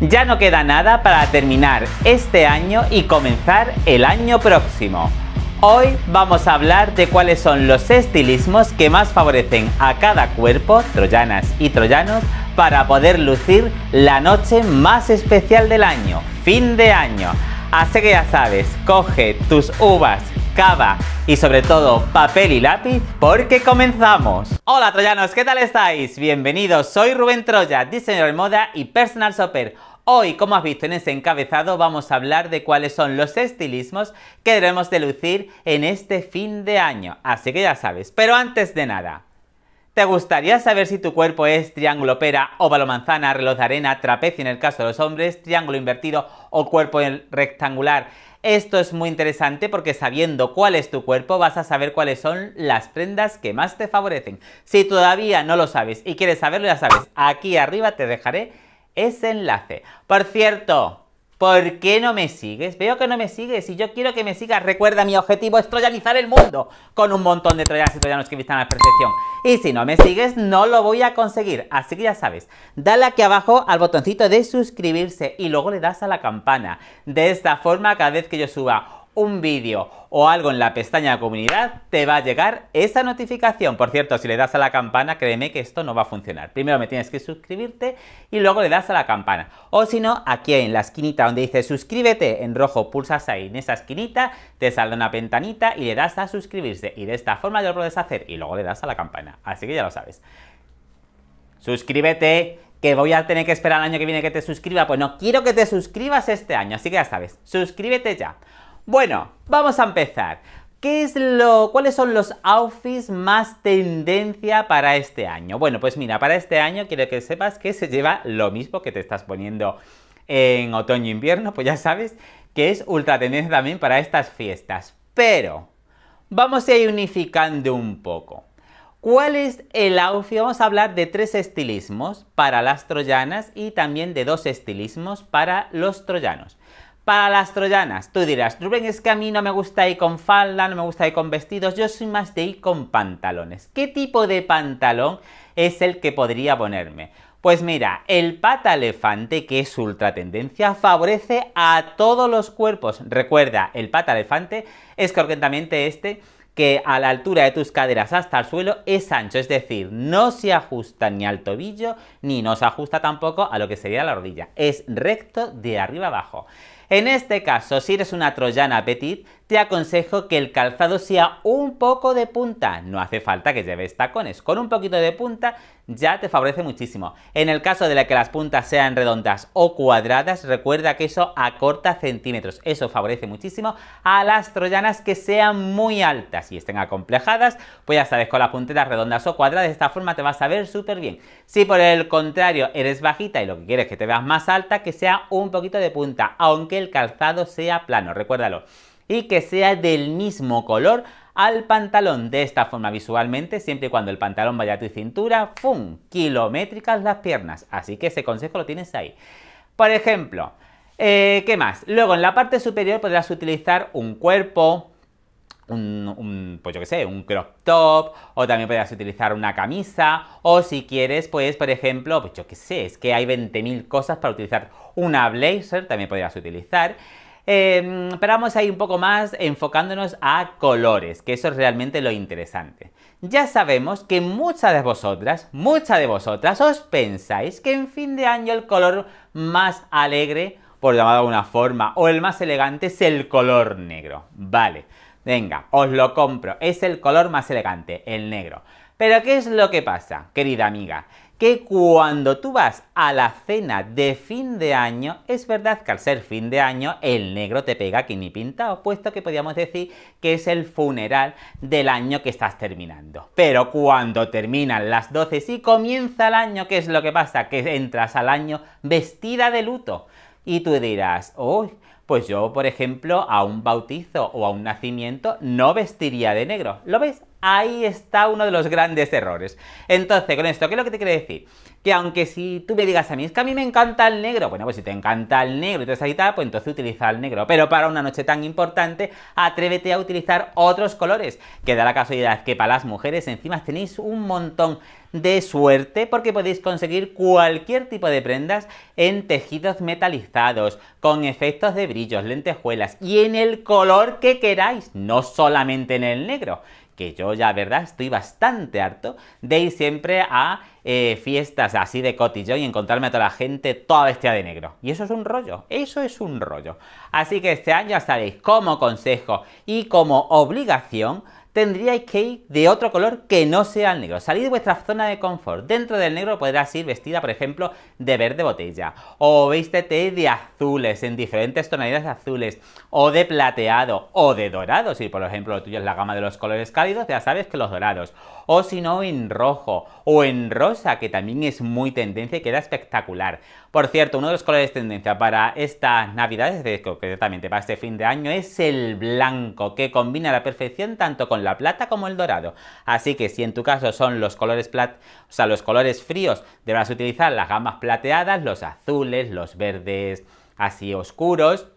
Ya no queda nada para terminar este año y comenzar el año próximo. Hoy vamos a hablar de cuáles son los estilismos que más favorecen a cada cuerpo, troyanas y troyanos, para poder lucir la noche más especial del año, fin de año. Así que ya sabes, coge tus uvas, cava y sobre todo papel y lápiz porque comenzamos. Hola troyanos, ¿qué tal estáis? Bienvenidos, soy Rubén Troya, diseñador de moda y personal shopper. Hoy, como has visto en ese encabezado, vamos a hablar de cuáles son los estilismos que debemos de lucir en este fin de año. Así que ya sabes, pero antes de nada, ¿te gustaría saber si tu cuerpo es triángulo pera, óvalo manzana, reloj de arena, trapecio en el caso de los hombres, triángulo invertido o cuerpo rectangular? Esto es muy interesante porque sabiendo cuál es tu cuerpo vas a saber cuáles son las prendas que más te favorecen. Si todavía no lo sabes y quieres saberlo, ya sabes, aquí arriba te dejaré ese enlace. Por cierto, ¿por qué no me sigues? Veo que no me sigues y yo quiero que me sigas. Recuerda, mi objetivo es troyanizar el mundo con un montón de troyanos y troyanos que vistan a la perfección. Y si no me sigues, no lo voy a conseguir. Así que ya sabes, dale aquí abajo al botoncito de suscribirse y luego le das a la campana. De esta forma, cada vez que yo suba un vídeo o algo en la pestaña de comunidad, te va a llegar esa notificación. Por cierto, si le das a la campana, créeme que esto no va a funcionar. Primero me tienes que suscribirte y luego le das a la campana. O si no, aquí en la esquinita donde dice suscríbete en rojo, pulsas ahí en esa esquinita, te sale una ventanita y le das a suscribirse. Y de esta forma ya lo puedes hacer y luego le das a la campana. Así que ya lo sabes. Suscríbete, que voy a tener que esperar el año que viene que te suscriba. Pues no, quiero que te suscribas este año, así que ya sabes, suscríbete ya. Bueno, vamos a empezar. ¿Qué es lo, ¿Cuáles son los outfits más tendencia para este año? Bueno, pues mira, para este año quiero que sepas que se lleva lo mismo que te estás poniendo en otoño-invierno, pues ya sabes que es ultra tendencia también para estas fiestas. Pero vamos a ir unificando un poco. ¿Cuál es el outfit? Vamos a hablar de tres estilismos para las troyanas y también de dos estilismos para los troyanos. Para las troyanas, tú dirás, Rubén, es que a mí no me gusta ir con falda, no me gusta ir con vestidos, yo soy más de ir con pantalones. ¿Qué tipo de pantalón es el que podría ponerme? Pues mira, el pata elefante, que es ultra tendencia, favorece a todos los cuerpos. Recuerda, el pata elefante es concretamente este que a la altura de tus caderas hasta el suelo es ancho, es decir, no se ajusta ni al tobillo ni no se ajusta tampoco a lo que sería la rodilla, es recto de arriba abajo. En este caso, si eres una troyana petit, te aconsejo que el calzado sea un poco de punta. No hace falta que lleves tacones. Con un poquito de punta ya te favorece muchísimo. En el caso de que las puntas sean redondas o cuadradas, recuerda que eso acorta centímetros. Eso favorece muchísimo a las troyanas que sean muy altas y estén acomplejadas. Pues ya sabes, con las punteras redondas o cuadradas, de esta forma te vas a ver súper bien. Si por el contrario eres bajita y lo que quieres es que te veas más alta, que sea un poquito de punta, aunque el calzado sea plano. Recuérdalo y que sea del mismo color al pantalón. De esta forma visualmente, siempre y cuando el pantalón vaya a tu cintura, ¡fum! Kilométricas las piernas. Así que ese consejo lo tienes ahí. Por ejemplo, eh, ¿qué más? Luego en la parte superior podrás utilizar un cuerpo, un, pues yo qué sé, un crop top, o también podrás utilizar una camisa, o si quieres, pues por ejemplo, pues yo qué sé, es que hay 20.000 cosas para utilizar. Una blazer también podrías utilizar. Em, pero vamos un poco más enfocándonos a colores, que eso es realmente lo interesante. Ya sabemos que muchas de vosotras, muchas de vosotras os pensáis que en fin de año el color más alegre, por llamado de alguna forma, o el más elegante es el color negro. Vale, venga, os lo compro, es el color más elegante, el negro. Pero ¿qué es lo que pasa, querida amiga? Que cuando tú vas a la cena de fin de año, es verdad que al ser fin de año el negro te pega aquí ni pintado, puesto que podríamos decir que es el funeral del año que estás terminando. Pero cuando terminan las 12 y comienza el año, ¿qué es lo que pasa? Que entras al año vestida de luto. Y tú dirás, uy, pues yo, por ejemplo, a un bautizo o a un nacimiento no vestiría de negro. ¿Lo ves? Ahí está uno de los grandes errores. Entonces, con esto, ¿qué es lo que te quiero decir? Que aunque si tú me digas a mí, es que a mí me encanta el negro, bueno, pues si te encanta el negro y te y tal, pues entonces utiliza el negro. Pero para una noche tan importante, atrévete a utilizar otros colores. Que da la casualidad que para las mujeres encima tenéis un montón de suerte porque podéis conseguir cualquier tipo de prendas en tejidos metalizados, con efectos de lentejuelas y en el color que queráis, no solamente en el negro que yo ya, ¿verdad? Estoy bastante harto de ir siempre a eh, fiestas así de cotillón y encontrarme a toda la gente toda bestia de negro. Y eso es un rollo, eso es un rollo. Así que este año ya sabéis, como consejo y como obligación, tendríais que ir de otro color que no sea el negro. Salid de vuestra zona de confort. Dentro del negro podrás ir vestida, por ejemplo, de verde botella. O vístete de azules, en diferentes tonalidades azules. O de plateado. O de dorado. Si por ejemplo lo tuyo es la gama de los colores cálidos, ya sabes que los dorados. O si no, en rojo. O en rosa, que también es muy tendencia y queda espectacular. Por cierto, uno de los colores tendencia para estas navidades, concretamente para este fin de año, es el blanco, que combina a la perfección tanto con la plata como el dorado. Así que si en tu caso son los colores plat o sea, los colores fríos, deberás utilizar las gamas plateadas, los azules, los verdes así oscuros,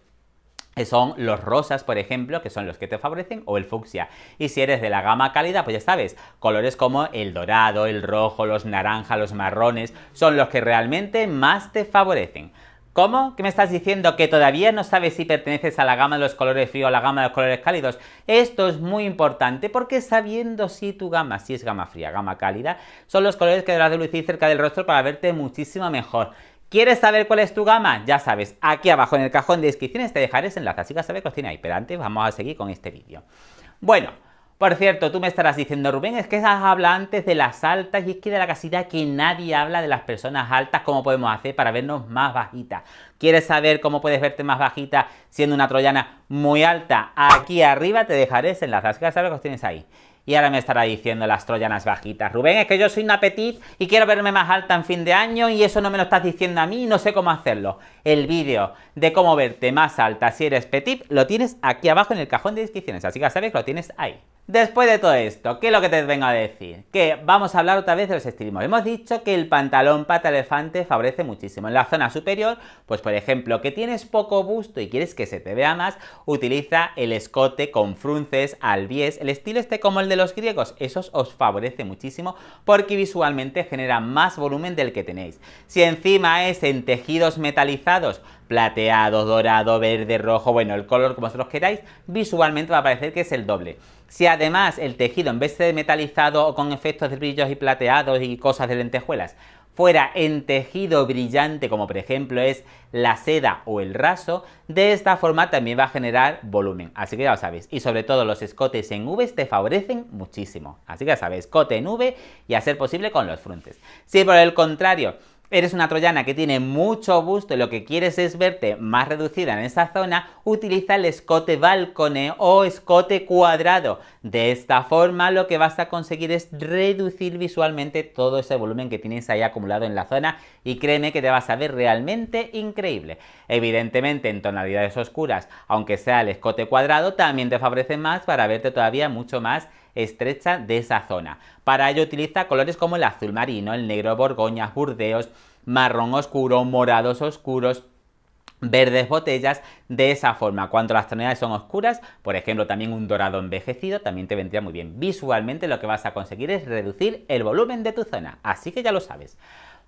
son los rosas, por ejemplo, que son los que te favorecen, o el fucsia. Y si eres de la gama cálida, pues ya sabes, colores como el dorado, el rojo, los naranjas, los marrones, son los que realmente más te favorecen. ¿Cómo? ¿Qué me estás diciendo? ¿Que todavía no sabes si perteneces a la gama de los colores fríos o a la gama de los colores cálidos? Esto es muy importante porque sabiendo si tu gama, si es gama fría, gama cálida, son los colores que deberás de lucir cerca del rostro para verte muchísimo mejor. ¿Quieres saber cuál es tu gama? Ya sabes, aquí abajo en el cajón de descripciones te dejaré ese enlace, así que a saber ahí. Pero antes vamos a seguir con este vídeo. Bueno, por cierto, tú me estarás diciendo, Rubén, es que esas habla antes de las altas y es que de la casita que nadie habla de las personas altas, ¿cómo podemos hacer para vernos más bajitas? ¿Quieres saber cómo puedes verte más bajita siendo una troyana muy alta? Aquí arriba te dejaré ese enlace, así que sabes que los tienes ahí. Y ahora me estará diciendo las troyanas bajitas. Rubén, es que yo soy una petit y quiero verme más alta en fin de año y eso no me lo estás diciendo a mí y no sé cómo hacerlo. El vídeo de cómo verte más alta si eres petit lo tienes aquí abajo en el cajón de descripciones, así que sabes que lo tienes ahí. Después de todo esto, ¿qué es lo que te vengo a decir? Que vamos a hablar otra vez de los estilismos. Hemos dicho que el pantalón pata elefante favorece muchísimo. En la zona superior, pues por ejemplo, que tienes poco busto y quieres que se te vea más, utiliza el escote con frunces al bies. El estilo este como el de los griegos, esos os favorece muchísimo porque visualmente genera más volumen del que tenéis. Si encima es en tejidos metalizados, plateado, dorado, verde, rojo, bueno, el color como vosotros queráis, visualmente va a parecer que es el doble. Si además el tejido, en vez de metalizado o con efectos de brillos y plateados y cosas de lentejuelas, fuera en tejido brillante, como por ejemplo es la seda o el raso, de esta forma también va a generar volumen. Así que ya lo sabéis. Y sobre todo los escotes en V te favorecen muchísimo. Así que ya sabéis, escote en V y a ser posible con los fruntes. Si por el contrario eres una troyana que tiene mucho busto y lo que quieres es verte más reducida en esa zona, utiliza el escote balcone o escote cuadrado. De esta forma lo que vas a conseguir es reducir visualmente todo ese volumen que tienes ahí acumulado en la zona y créeme que te vas a ver realmente increíble. Evidentemente en tonalidades oscuras, aunque sea el escote cuadrado, también te favorece más para verte todavía mucho más estrecha de esa zona. Para ello utiliza colores como el azul marino, el negro borgoña, burdeos, marrón oscuro, morados oscuros, verdes botellas de esa forma. Cuando las tonalidades son oscuras, por ejemplo también un dorado envejecido, también te vendría muy bien. Visualmente lo que vas a conseguir es reducir el volumen de tu zona, así que ya lo sabes.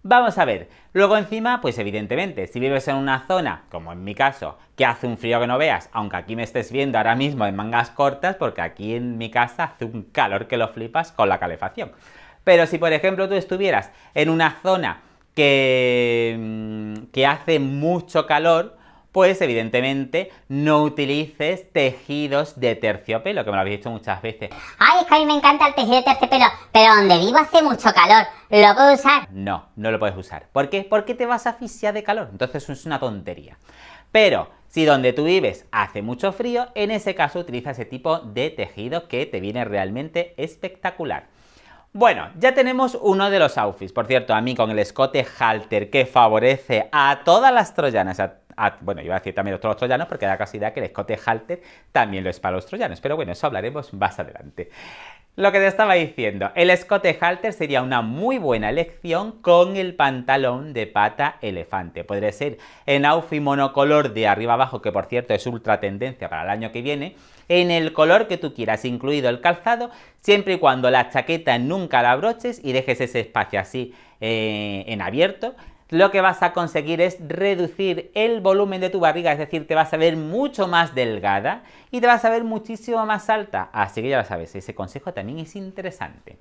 Vamos a ver, luego encima, pues evidentemente, si vives en una zona, como en mi caso, que hace un frío que no veas, aunque aquí me estés viendo ahora mismo en mangas cortas, porque aquí en mi casa hace un calor que lo flipas con la calefacción. Pero si por ejemplo tú estuvieras en una zona que, mm, hace mucho calor, pues evidentemente no utilices tejidos de terciopelo, que me lo habéis dicho muchas veces. Ay, es que a mí me encanta el tejido de terciopelo, pero donde vivo hace mucho calor. ¿Lo puedo usar? No, no lo puedes usar. ¿Por qué? Porque te vas a asfixiar de calor. Entonces es una tontería. Pero si donde tú vives hace mucho frío, en ese caso utiliza ese tipo de tejido que te viene realmente espectacular. Bueno, ya tenemos uno de los outfits. Por cierto, a mí con el escote halter que favorece a todas las troyanas, bueno, iba a decir también todos los troyanos, porque da casualidad que el escote halter también lo es para los troyanos. Pero bueno, eso hablaremos más adelante. Lo que te estaba diciendo, el escote halter sería una muy buena elección con el pantalón de pata elefante. Podría ser en outfit monocolor de arriba abajo, que por cierto es ultra tendencia para el año que viene, en el color que tú quieras, incluido el calzado, siempre y cuando la chaqueta nunca la abroches y dejes ese espacio así eh, en abierto lo que vas a conseguir es reducir el volumen de tu barriga, es decir, te vas a ver mucho más delgada y te vas a ver muchísimo más alta. Así que ya lo sabes, ese consejo también es interesante.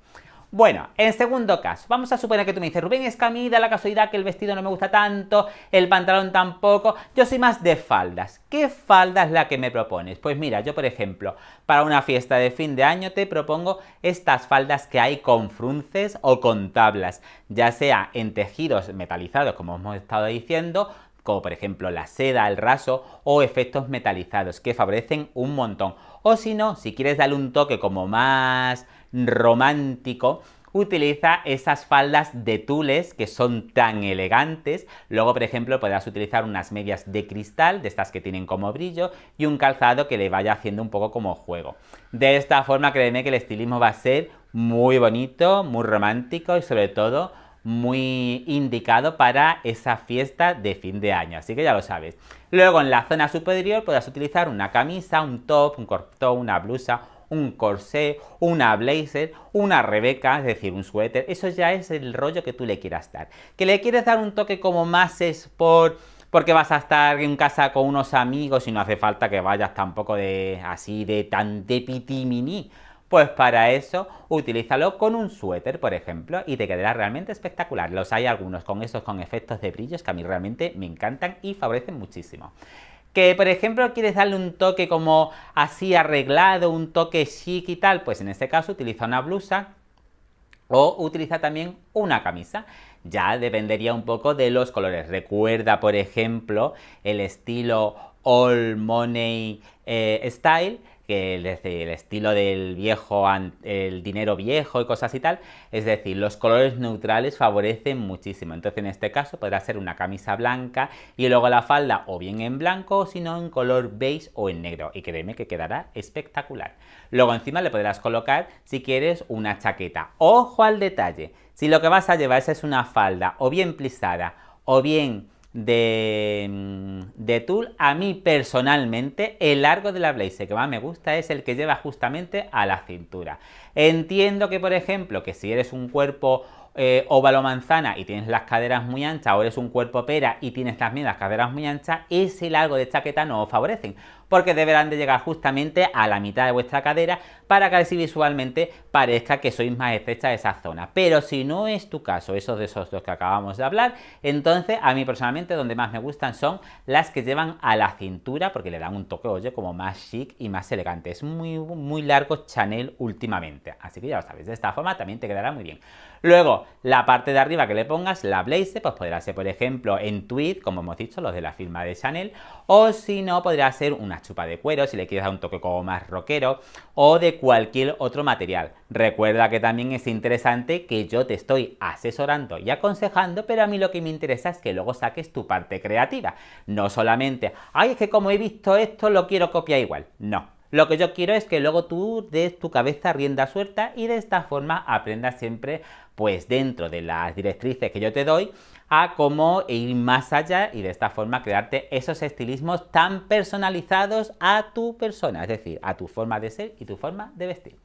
Bueno, en segundo caso, vamos a suponer que tú me dices, Rubén, es que da la casualidad que el vestido no me gusta tanto, el pantalón tampoco, yo soy más de faldas. ¿Qué falda es la que me propones? Pues mira, yo por ejemplo, para una fiesta de fin de año te propongo estas faldas que hay con frunces o con tablas, ya sea en tejidos metalizados, como hemos estado diciendo, como por ejemplo la seda, el raso o efectos metalizados que favorecen un montón. O si no, si quieres darle un toque como más romántico, utiliza esas faldas de tules que son tan elegantes. Luego, por ejemplo, podrás utilizar unas medias de cristal, de estas que tienen como brillo, y un calzado que le vaya haciendo un poco como juego. De esta forma, créeme que el estilismo va a ser muy bonito, muy romántico y sobre todo muy indicado para esa fiesta de fin de año, así que ya lo sabes. Luego en la zona superior podrás utilizar una camisa, un top, un cortón, una blusa, un corsé, una blazer, una rebeca, es decir, un suéter. Eso ya es el rollo que tú le quieras dar. Que le quieres dar un toque como más sport porque vas a estar en casa con unos amigos y no hace falta que vayas tampoco de así de tan de pitimini. Pues para eso utilízalo con un suéter, por ejemplo, y te quedará realmente espectacular. Los hay algunos con esos con efectos de brillos que a mí realmente me encantan y favorecen muchísimo que por ejemplo quieres darle un toque como así arreglado, un toque chic y tal, pues en este caso utiliza una blusa o utiliza también una camisa. Ya dependería un poco de los colores. Recuerda, por ejemplo, el estilo All Money eh, Style que desde el estilo del viejo, el dinero viejo y cosas y tal, es decir, los colores neutrales favorecen muchísimo. Entonces en este caso podrá ser una camisa blanca y luego la falda o bien en blanco o si no en color beige o en negro y créeme que quedará espectacular. Luego encima le podrás colocar si quieres una chaqueta. Ojo al detalle, si lo que vas a llevar es una falda o bien plisada o bien de, mm, de a mí personalmente el largo de la blazer que más me gusta es el que lleva justamente a la cintura. Entiendo que, por ejemplo, que si eres un cuerpo eh, óvalo manzana y tienes las caderas muy anchas o eres un cuerpo pera y tienes también las caderas muy anchas, ese largo de chaqueta no os favorecen porque deberán de llegar justamente a la mitad de vuestra cadera para que así visualmente parezca que sois más estrecha de esa zona. Pero si no es tu caso, esos de esos dos que acabamos de hablar, entonces a mí personalmente donde más me gustan son las que llevan a la cintura porque le dan un toque, oye, como más chic y más elegante. Es muy, muy largo Chanel últimamente. Así que ya lo sabéis, de esta forma también te quedará muy bien. Luego, la parte de arriba que le pongas, la blazer, pues podrá ser, por ejemplo, en tweed, como hemos dicho, los de la firma de Chanel, o si no, podrá ser una chupa de cuero, si le quieres dar un toque como más rockero, o de cualquier otro material. Recuerda que también es interesante que yo te estoy asesorando y aconsejando, pero a mí lo que me interesa es que luego saques tu parte creativa. No solamente, ay, es que como he visto esto, lo quiero copiar igual. No. Lo que yo quiero es que luego tú des tu cabeza rienda suelta y de esta forma aprendas siempre, pues dentro de las directrices que yo te doy, a cómo ir más allá y de esta forma crearte esos estilismos tan personalizados a tu persona, es decir, a tu forma de ser y tu forma de vestir.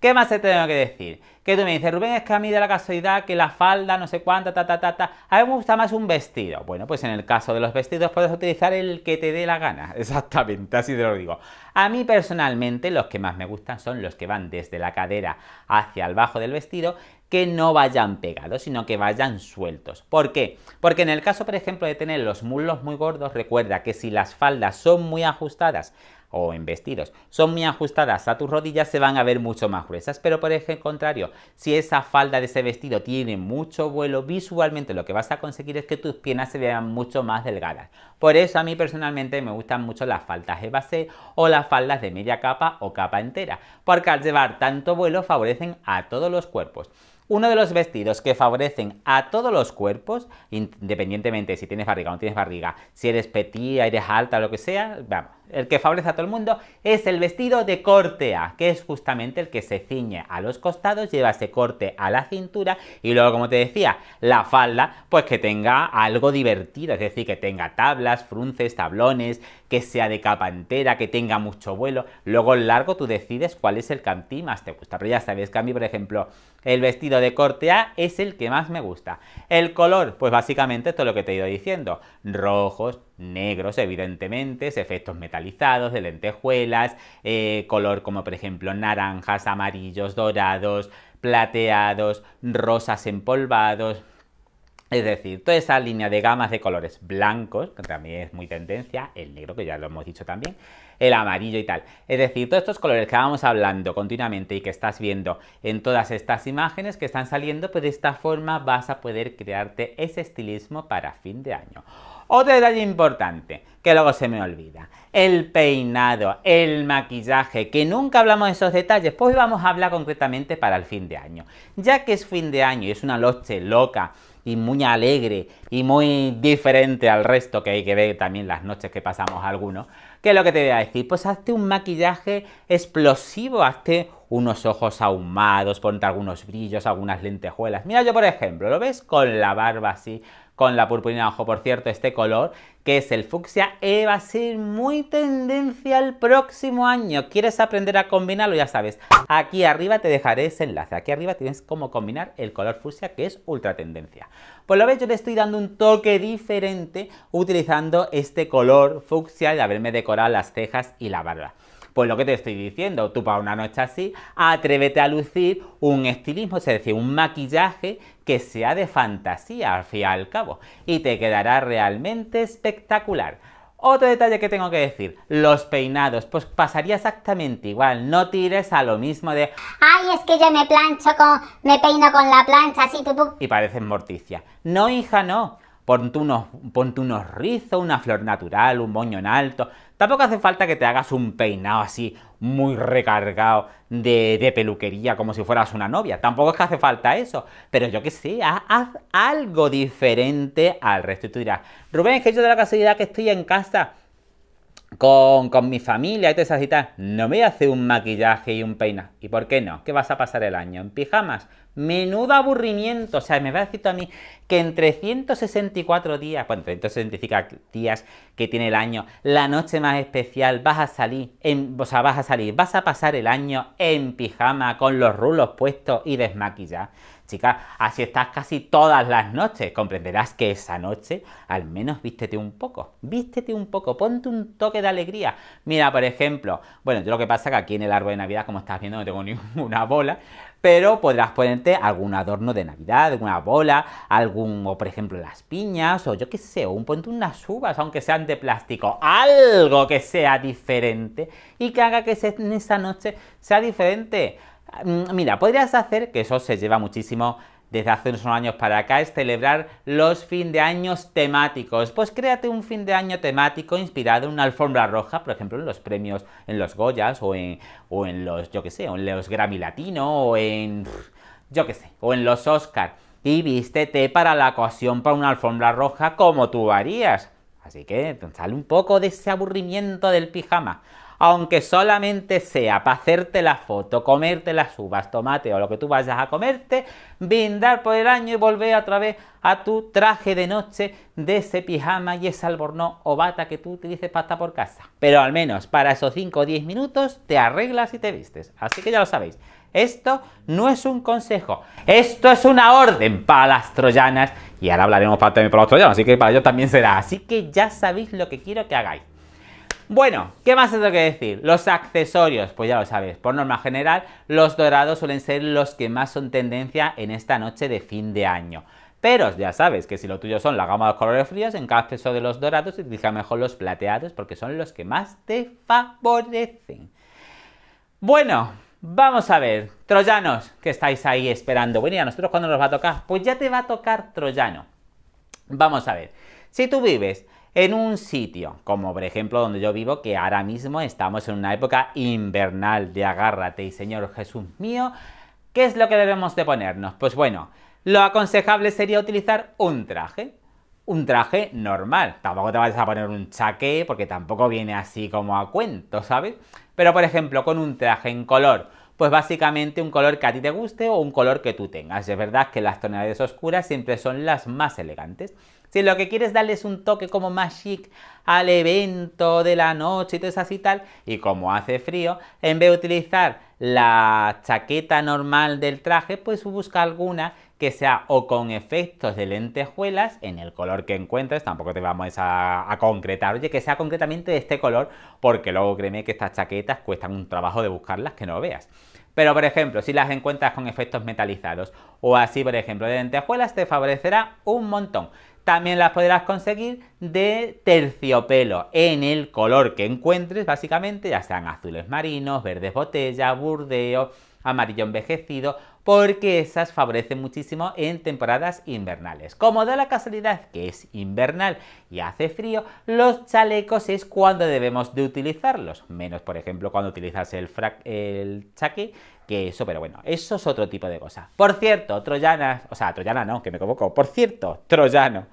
¿Qué más te tengo que decir? Que tú me dices, Rubén, es que a mí de la casualidad que la falda, no sé cuánta, ta, ta, ta, ta. A mí me gusta más un vestido. Bueno, pues en el caso de los vestidos puedes utilizar el que te dé la gana. Exactamente, así te lo digo. A mí personalmente los que más me gustan son los que van desde la cadera hacia el bajo del vestido que no vayan pegados, sino que vayan sueltos. ¿Por qué? Porque en el caso, por ejemplo, de tener los muslos muy gordos, recuerda que si las faldas son muy ajustadas o en vestidos son muy ajustadas a tus rodillas se van a ver mucho más gruesas pero por el contrario si esa falda de ese vestido tiene mucho vuelo visualmente lo que vas a conseguir es que tus piernas se vean mucho más delgadas. Por eso a mí personalmente me gustan mucho las faldas de base o las faldas de media capa o capa entera porque al llevar tanto vuelo favorecen a todos los cuerpos. Uno de los vestidos que favorecen a todos los cuerpos, independientemente si tienes barriga o no tienes barriga, si eres petit, eres alta, lo que sea, vamos, el que favorece a todo el mundo, es el vestido de corte A, que es justamente el que se ciñe a los costados, lleva ese corte a la cintura y luego, como te decía, la falda, pues que tenga algo divertido, es decir, que tenga tablas, frunces, tablones, que sea de capa entera, que tenga mucho vuelo. Luego el largo tú decides cuál es el que más te gusta. Pero ya sabes que a mí, por ejemplo, el vestido de corte A es el que más me gusta. El color, pues básicamente todo lo que te he ido diciendo. Rojos, negros, evidentemente, efectos metalizados, de lentejuelas, eh, color como por ejemplo naranjas, amarillos, dorados, plateados, rosas empolvados. Es decir, toda esa línea de gamas de colores blancos, que también es muy tendencia, el negro, que ya lo hemos dicho también, el amarillo y tal. Es decir, todos estos colores que vamos hablando continuamente y que estás viendo en todas estas imágenes que están saliendo, pues de esta forma vas a poder crearte ese estilismo para fin de año. Otro detalle importante, que luego se me olvida, el peinado, el maquillaje, que nunca hablamos de esos detalles, pues hoy vamos a hablar concretamente para el fin de año. Ya que es fin de año y es una noche loca y muy alegre y muy diferente al resto que hay que ver también las noches que pasamos algunos, ¿qué es lo que te voy a decir? Pues hazte un maquillaje explosivo, hazte unos ojos ahumados, ponte algunos brillos, algunas lentejuelas. Mira yo por ejemplo, ¿lo ves? Con la barba así, con la purpurina ojo. Por cierto, este color, que es el fucsia, eh, va a ser muy tendencia el próximo año. ¿Quieres aprender a combinarlo? Ya sabes, aquí arriba te dejaré ese enlace. Aquí arriba tienes cómo combinar el color fucsia, que es ultra tendencia. Pues lo ves, yo le estoy dando un toque diferente utilizando este color fucsia de haberme decorado las cejas y la barba. Pues lo que te estoy diciendo, tú para una noche así, atrévete a lucir un estilismo, es decir, un maquillaje que sea de fantasía al fin y al cabo, y te quedará realmente espectacular. Otro detalle que tengo que decir, los peinados, pues pasaría exactamente igual, no tires a lo mismo de Ay, es que yo me plancho con, me peino con la plancha así, tú, Y pareces morticia. No, hija, no. Ponte unos, ponte unos rizos, una flor natural, un moño en alto. Tampoco hace falta que te hagas un peinado así muy recargado de, peluquería como si fueras una novia. Tampoco es que hace falta eso. Pero yo que sé, haz, algo diferente al resto. Y tú dirás, Rubén, es que yo de la casualidad que estoy en casa con, mi familia y todas esas citas, no me hacer un maquillaje y un peinado. ¿Y por qué no? ¿Qué vas a pasar el año? ¿En pijamas? Menudo aburrimiento. O sea, me va a decir a mí que en 364 días, bueno, 365 días que tiene el año, la noche más especial, vas a salir, en, o sea, vas a salir, vas a pasar el año en pijama, con los rulos puestos y desmaquillados. Chica, así estás casi todas las noches. Comprenderás que esa noche al menos vístete un poco. Vístete un poco, ponte un toque de alegría. Mira, por ejemplo, bueno, yo lo que pasa es que aquí en el árbol de Navidad, como estás viendo, no tengo ninguna bola, pero podrás ponerte algún adorno de Navidad, alguna bola, algún, o por ejemplo las piñas, o yo qué sé, o un ponte unas uvas, aunque sean de plástico, algo que sea diferente y que haga que en esa noche sea diferente. Mm, mira, podrías hacer, que eso se lleva muchísimo desde hace unos años para acá, es celebrar los fin de años temáticos. Pues créate un fin de año temático inspirado en una alfombra roja, por ejemplo, en los premios, en los Goyas o en, o en los, yo qué sé, o en los Grammy Latino o en, yo qué sé, o en los Oscar. Y vístete para la ocasión para una alfombra roja como tú harías. Así que sale un poco de ese aburrimiento del pijama aunque solamente sea para hacerte la foto, comerte las uvas, tomate o lo que tú vayas a comerte, brindar por el año y volver otra vez a tu traje de noche de ese pijama y ese albornoz o bata que tú utilices para estar por casa. Pero al menos para esos 5 o 10 minutos te arreglas y te vistes. Así que ya lo sabéis. Esto no es un consejo, esto es una orden para las troyanas. Y ahora hablaremos para, también para los troyanos, así que para ellos también será. Así que ya sabéis lo que quiero que hagáis. Bueno, ¿qué más tengo que decir? Los accesorios, pues ya lo sabes, por norma general, los dorados suelen ser los que más son tendencia en esta noche de fin de año. Pero ya sabes que si lo tuyo son la gama de los colores fríos, en caso de los dorados, utiliza mejor los plateados porque son los que más te favorecen. Bueno, vamos a ver, troyanos, que estáis ahí esperando. Bueno, ¿y a nosotros cuándo nos va a tocar? Pues ya te va a tocar troyano. Vamos a ver, si tú vives en un sitio, como por ejemplo donde yo vivo, que ahora mismo estamos en una época invernal de agárrate y Señor Jesús mío, ¿qué es lo que debemos de ponernos? Pues bueno, lo aconsejable sería utilizar un traje. Un traje normal. Tampoco te vas a poner un chaqué porque tampoco viene así como a cuento, ¿sabes? Pero por ejemplo, con un traje en color, pues básicamente un color que a ti te guste o un color que tú tengas. Es verdad que las tonalidades oscuras siempre son las más elegantes. Si lo que quieres darle es un toque como más chic al evento de la noche y todo eso así tal, y como hace frío, en vez de utilizar la chaqueta normal del traje, pues busca alguna que sea o con efectos de lentejuelas en el color que encuentres, tampoco te vamos a, concretar, oye, que sea concretamente de este color, porque luego créeme que estas chaquetas cuestan un trabajo de buscarlas que no veas. Pero por ejemplo, si las encuentras con efectos metalizados o así, por ejemplo, de lentejuelas, te favorecerá un montón. También las podrás conseguir de terciopelo en el color que encuentres, básicamente, ya sean azules marinos, verdes botella, burdeo, amarillo envejecido, porque esas favorecen muchísimo en temporadas invernales. Como da la casualidad que es invernal y hace frío, los chalecos es cuando debemos de utilizarlos, menos por ejemplo cuando utilizas el, el chaque, que eso, pero bueno, eso es otro tipo de cosa. Por cierto, troyanas, o sea, troyana no, que me equivoco, por cierto, troyano.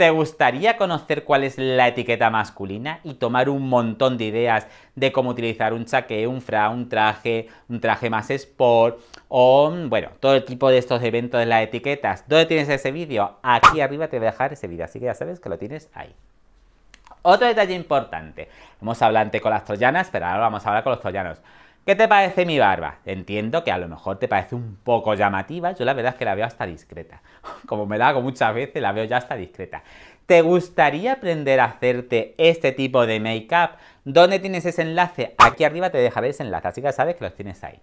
¿Te gustaría conocer cuál es la etiqueta masculina y tomar un montón de ideas de cómo utilizar un chaqué, un fra, un traje, un traje más sport o, bueno, todo el tipo de estos eventos de las etiquetas? ¿Dónde tienes ese vídeo? Aquí arriba te voy a dejar ese vídeo, así que ya sabes que lo tienes ahí. Otro detalle importante. Hemos hablado antes con las troyanas, pero ahora vamos a hablar con los troyanos. ¿Qué te parece mi barba? Entiendo que a lo mejor te parece un poco llamativa, yo la verdad es que la veo hasta discreta. Como me la hago muchas veces, la veo ya hasta discreta. ¿Te gustaría aprender a hacerte este tipo de make-up? ¿Dónde tienes ese enlace? Aquí arriba te dejaré ese enlace, así que sabes que los tienes ahí.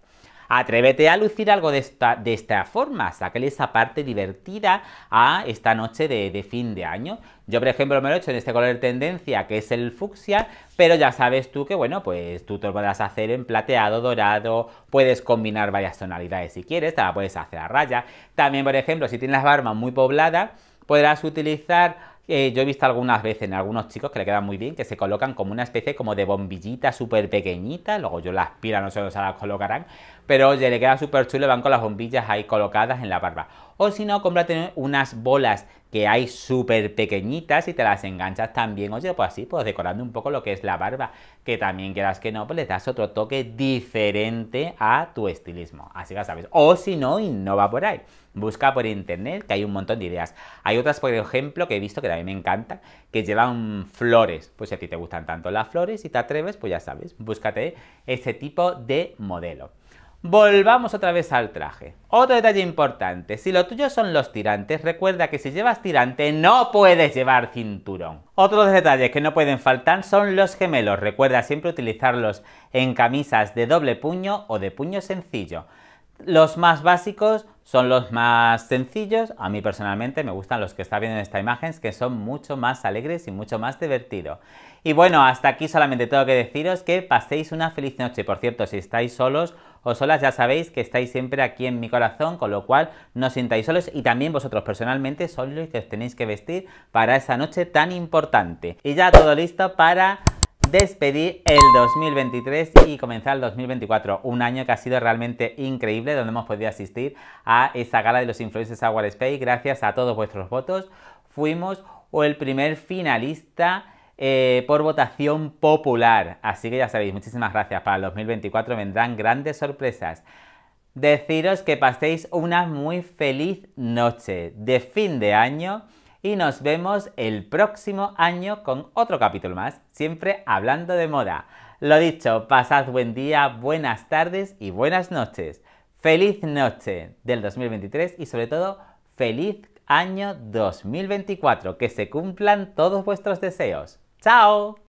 Atrévete a lucir algo de esta, de esta forma, sácale esa parte divertida a esta noche de, fin de año. Yo, por ejemplo, me lo he hecho en este color de tendencia, que es el fucsia, pero ya sabes tú que, bueno, pues tú te lo podrás hacer en plateado, dorado, puedes combinar varias tonalidades si quieres, te la puedes hacer a raya. También, por ejemplo, si tienes la barba muy poblada, podrás utilizar eh, yo he visto algunas veces en algunos chicos que le quedan muy bien, que se colocan como una especie como de bombillita súper pequeñita, luego yo las pila, no se las colocarán, pero oye, le queda súper chulo, van con las bombillas ahí colocadas en la barba. O si no, cómprate unas bolas que hay súper pequeñitas y te las enganchas también, oye, pues así, pues decorando un poco lo que es la barba, que también quieras que no, pues le das otro toque diferente a tu estilismo, así que sabes. O si no, y no va por ahí, busca por internet, que hay un montón de ideas. Hay otras, por ejemplo, que he visto que también me encantan, que llevan flores, pues si a ti te gustan tanto las flores y te atreves, pues ya sabes, búscate ese tipo de modelo. Volvamos otra vez al traje. Otro detalle importante, si lo tuyo son los tirantes, recuerda que si llevas tirante no puedes llevar cinturón. Otros detalles que no pueden faltar son los gemelos, recuerda siempre utilizarlos en camisas de doble puño o de puño sencillo. Los más básicos son los más sencillos, a mí personalmente me gustan los que está viendo en esta imagen, que son mucho más alegres y mucho más divertidos. Y bueno, hasta aquí solamente tengo que deciros que paséis una feliz noche. Por cierto, si estáis solos o solas ya sabéis que estáis siempre aquí en mi corazón, con lo cual no os sintáis solos y también vosotros personalmente sois los que os tenéis que vestir para esa noche tan importante. Y ya todo listo para despedir el 2023 y comenzar el 2024. Un año que ha sido realmente increíble, donde hemos podido asistir a esa gala de los Influencers Award Space. Gracias a todos vuestros votos, fuimos el primer finalista eh, por votación popular. Así que ya sabéis, muchísimas gracias. Para el 2024 vendrán grandes sorpresas. Deciros que paséis una muy feliz noche de fin de año y nos vemos el próximo año con otro capítulo más, siempre hablando de moda. Lo dicho, pasad buen día, buenas tardes y buenas noches. Feliz noche del 2023 y sobre todo feliz año 2024. Que se cumplan todos vuestros deseos. ¡Chao!